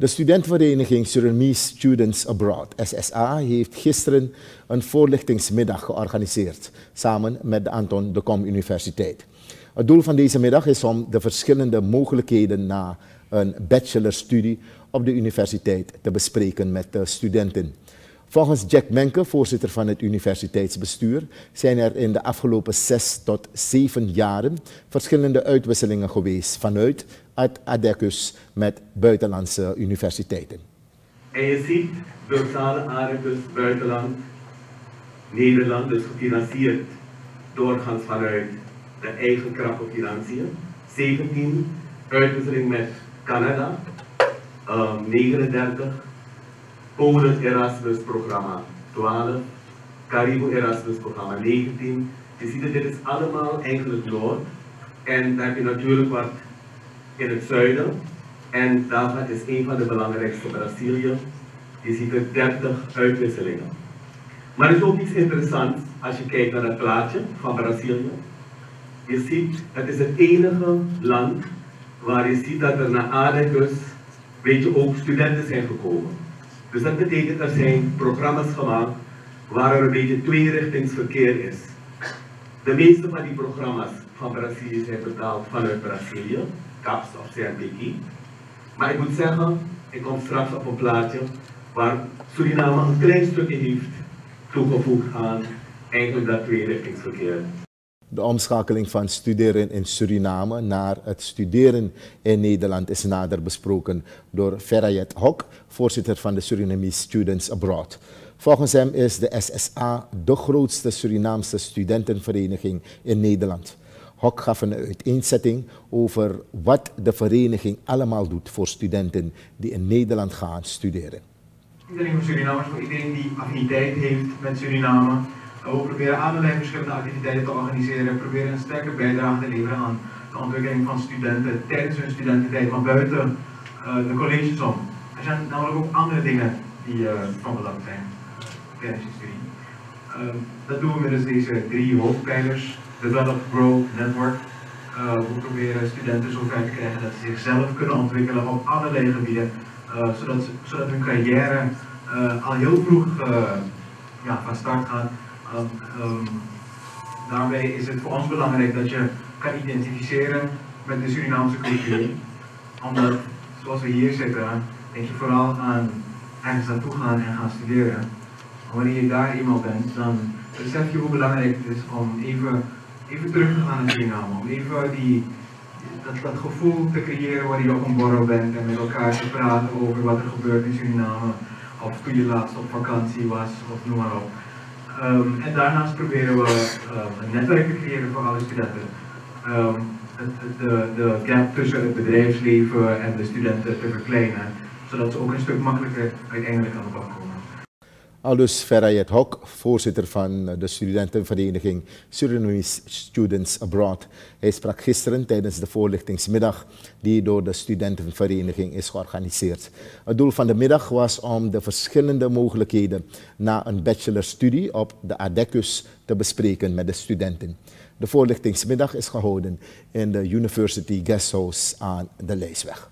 De studentenvereniging Surinamese Students Abroad, SSA, heeft gisteren een voorlichtingsmiddag georganiseerd, samen met de Anton de Kom Universiteit. Het doel van deze middag is om de verschillende mogelijkheden na een bachelorstudie op de universiteit te bespreken met de studenten. Volgens Jack Menke, voorzitter van het universiteitsbestuur, zijn er in de afgelopen zes tot zeven jaren verschillende uitwisselingen geweest vanuit het ADECUS met buitenlandse universiteiten. En je ziet Bursale ADECUS buitenland, Nederland, dus gefinancierd doorgaans vanuit de eigen krappe financiën. 17, uitwisseling met Canada, um, 39, Polen Erasmus programma 12, Caribou Erasmus programma 19. Je ziet dat dit is allemaal eigenlijk Noord. En dan heb je natuurlijk wat in het zuiden. En daarvan is een van de belangrijkste Brazilië. Je ziet er 30 uitwisselingen. Maar er is ook iets interessants als je kijkt naar het plaatje van Brazilië. Je ziet, het is het enige land waar je ziet dat er naar ADECUS, weet je, ook studenten zijn gekomen. Dus dat betekent er zijn programma's gemaakt waar er een beetje tweerichtingsverkeer is. De meeste van die programma's van Brazilië zijn betaald vanuit Brazilië, CAPS of CNPq. Maar ik moet zeggen, ik kom straks op een plaatje waar Suriname een klein stukje heeft toegevoegd aan eigenlijk dat tweerichtingsverkeer. De omschakeling van studeren in Suriname naar het studeren in Nederland is nader besproken door Ferayet Hok, voorzitter van de Surinamese Students Abroad. Volgens hem is de SSA de grootste Surinaamse studentenvereniging in Nederland. Hok gaf een uiteenzetting over wat de vereniging allemaal doet voor studenten die in Nederland gaan studeren. Iedereen van Suriname, voor iedereen die affiniteit heeft met Suriname, we proberen allerlei verschillende activiteiten te organiseren. Proberen een sterke bijdrage te leveren aan de ontwikkeling van studenten tijdens hun studententijd, maar buiten uh, de colleges om. Er zijn namelijk ook andere dingen die uh, van belang zijn tijdens je studie. Uh, dat doen we middels deze drie hoofdpijlers. Develop, Grow, Network. we proberen studenten zover te krijgen dat ze zichzelf kunnen ontwikkelen op allerlei gebieden, zodat, zodat hun carrière al heel vroeg ja, van start gaat Daarbij is het voor ons belangrijk dat je kan identificeren met de Surinaamse cultuur. Omdat, zoals we hier zitten, denk je vooral aan ergens naartoe gaan en gaan studeren. wanneer je daar eenmaal bent, dan besef je hoe belangrijk het is om even, even terug te gaan naar Suriname. Om even die, dat, dat gevoel te creëren waar je op een borrel bent en met elkaar te praten over wat er gebeurt in Suriname. Of toen je laatst op vakantie was, of noem maar op. Um, en daarnaast proberen we um, een netwerk te creëren voor alle studenten. Um, de, de gap tussen het bedrijfsleven en de studenten te verkleinen, zodat ze ook een stuk makkelijker uiteindelijk aan de bak komen. Aldus Ferayet Hok, voorzitter van de studentenvereniging Surinamese Students Abroad. Hij sprak gisteren tijdens de voorlichtingsmiddag die door de studentenvereniging is georganiseerd. Het doel van de middag was om de verschillende mogelijkheden na een bachelorstudie op de ADECUS te bespreken met de studenten. De voorlichtingsmiddag is gehouden in de University Guesthouse aan de Leesweg.